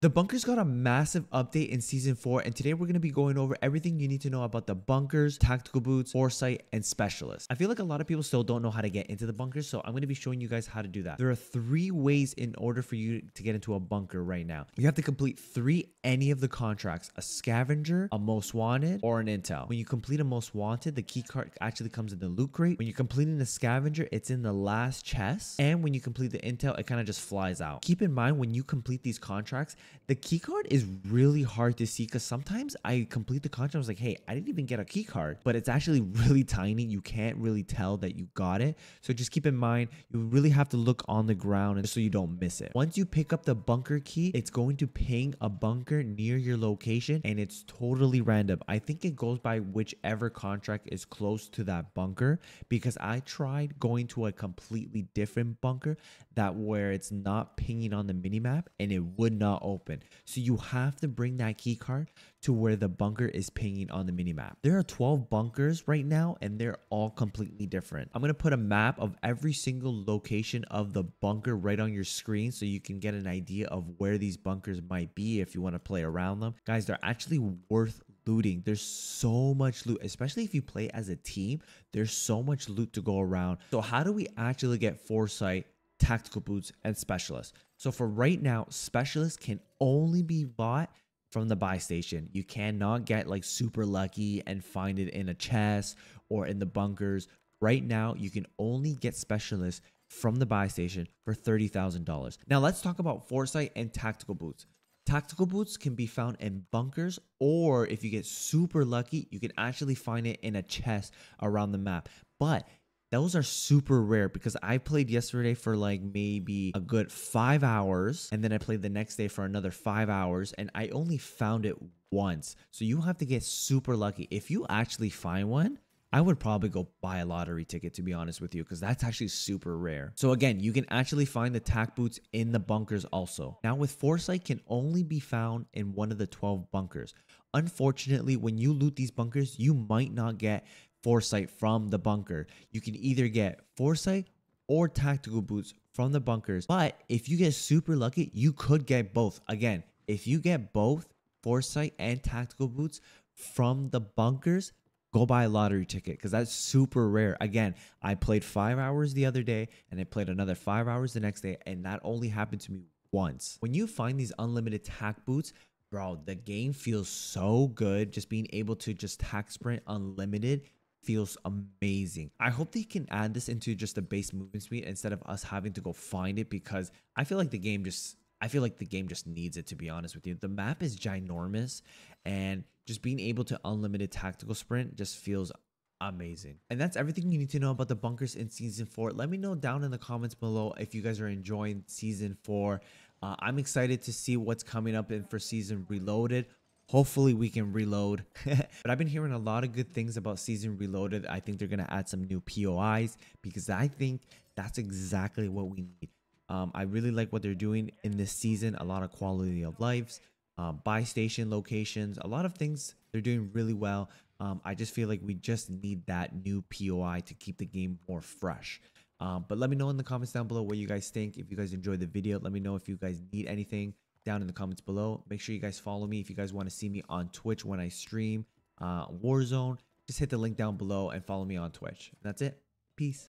The bunkers got a massive update in season 4 and today we're going to be going over everything you need to know about the bunkers, tactical boots, foresight, and specialists. I feel like a lot of people still don't know how to get into the bunkers so I'm going to be showing you guys how to do that. There are three ways in order for you to get into a bunker right now. You have to complete three any of the contracts, a scavenger, a most wanted, or an intel. When you complete a most wanted, the key card actually comes in the loot crate. When you're completing the scavenger, it's in the last chest. And when you complete the intel, it kind of just flies out. Keep in mind when you complete these contracts, the key card is really hard to see because sometimes I complete the contract. I was like, hey, I didn't even get a key card, but it's actually really tiny. You can't really tell that you got it. So just keep in mind, you really have to look on the ground so you don't miss it. Once you pick up the bunker key, it's going to ping a bunker near your location and it's totally random. I think it goes by whichever contract is close to that bunker because I tried going to a completely different bunker that where it's not pinging on the minimap and it would not open. So you have to bring that key card to where the bunker is pinging on the minimap. There are 12 bunkers right now and they're all completely different. I'm going to put a map of every single location of the bunker right on your screen so you can get an idea of where these bunkers might be if you want to play around them. Guys, they're actually worth looting. There's so much loot, especially if you play as a team. There's so much loot to go around. So how do we actually get foresight tactical boots, and specialists. So for right now, specialists can only be bought from the buy station. You cannot get like super lucky and find it in a chest or in the bunkers. Right now, you can only get specialists from the buy station for $30,000. Now let's talk about foresight and tactical boots. Tactical boots can be found in bunkers, or if you get super lucky, you can actually find it in a chest around the map. But those are super rare because I played yesterday for like maybe a good five hours and then I played the next day for another five hours and I only found it once. So you have to get super lucky. If you actually find one, I would probably go buy a lottery ticket to be honest with you because that's actually super rare. So again, you can actually find the tac boots in the bunkers also. Now with Foresight can only be found in one of the 12 bunkers. Unfortunately, when you loot these bunkers, you might not get foresight from the bunker. You can either get foresight or tactical boots from the bunkers. But if you get super lucky, you could get both. Again, if you get both foresight and tactical boots from the bunkers, go buy a lottery ticket because that's super rare. Again, I played five hours the other day and I played another five hours the next day, and that only happened to me once. When you find these unlimited tac boots, bro, the game feels so good. Just being able to just tac sprint unlimited feels amazing. I hope they can add this into just the base movement speed instead of us having to go find it because I feel like the game just I feel like the game just needs it to be honest with you. The map is ginormous and just being able to unlimited tactical sprint just feels amazing. And that's everything you need to know about the bunkers in season 4. Let me know down in the comments below if you guys are enjoying season 4. Uh, I'm excited to see what's coming up in for season reloaded. Hopefully we can reload. but I've been hearing a lot of good things about Season Reloaded. I think they're going to add some new POIs because I think that's exactly what we need. Um, I really like what they're doing in this season. A lot of quality of lives, uh, buy station locations, a lot of things they're doing really well. Um, I just feel like we just need that new POI to keep the game more fresh. Um, but let me know in the comments down below what you guys think. If you guys enjoyed the video, let me know if you guys need anything down in the comments below. Make sure you guys follow me if you guys want to see me on Twitch when I stream uh, Warzone. Just hit the link down below and follow me on Twitch. That's it. Peace.